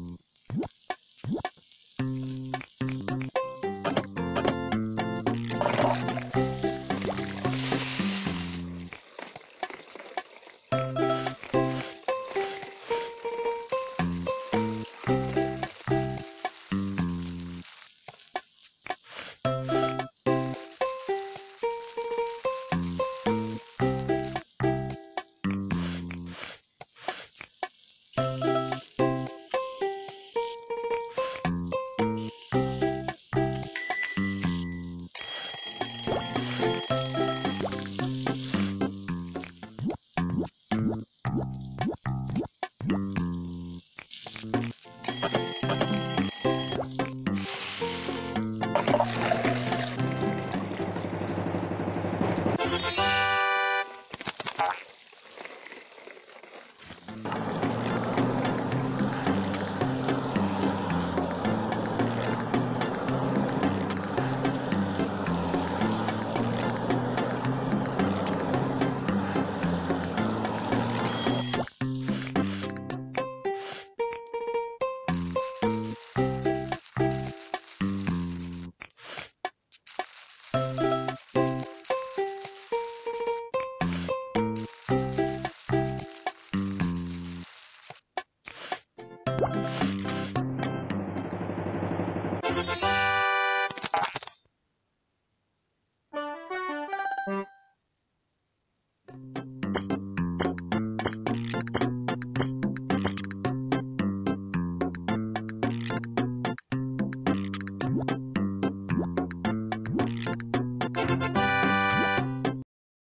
um, Bye.